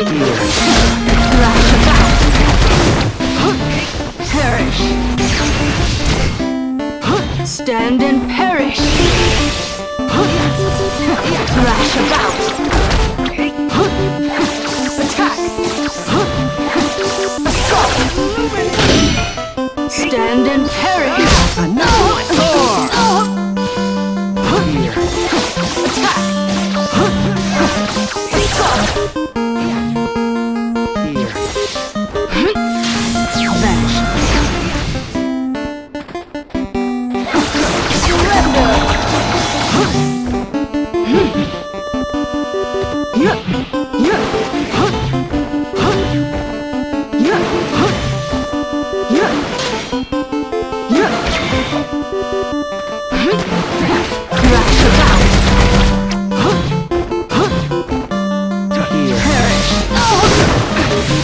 Perish. Stand and perish. Thrash about. Attack. Stand and perish.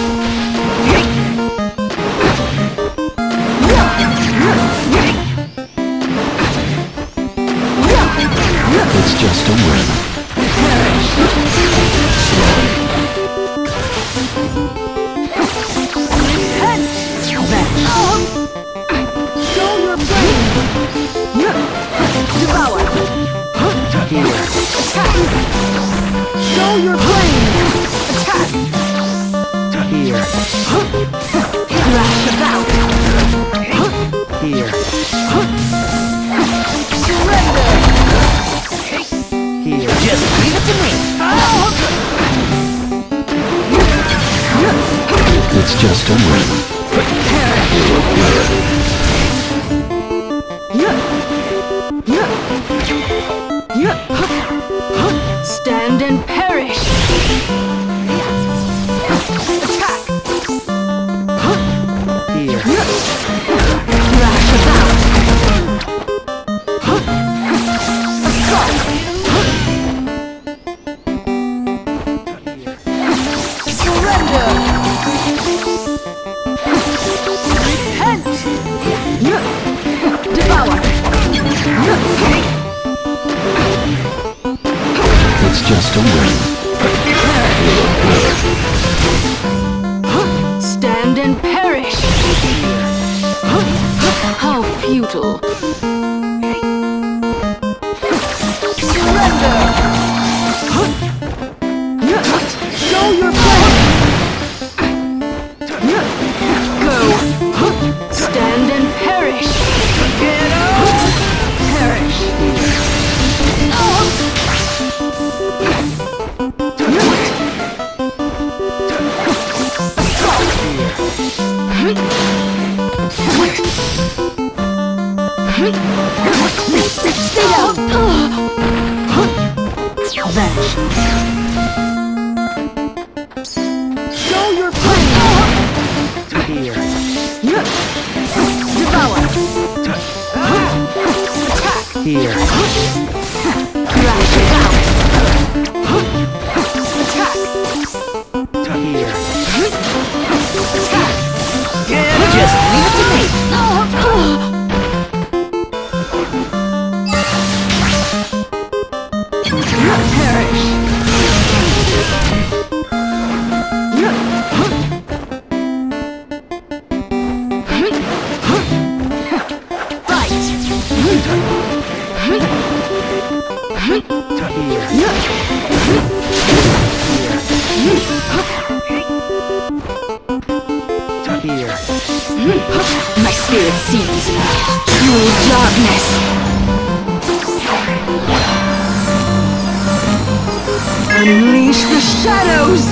It's just a whim. To me! It's just a whim. Stand and perish. A whim. Stand and perish. How futile. Surrender. Show your Stay. Show your. Here. Devour. Attack. Here. My spirit sees true darkness. Unleash the shadows!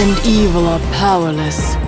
And evil are powerless.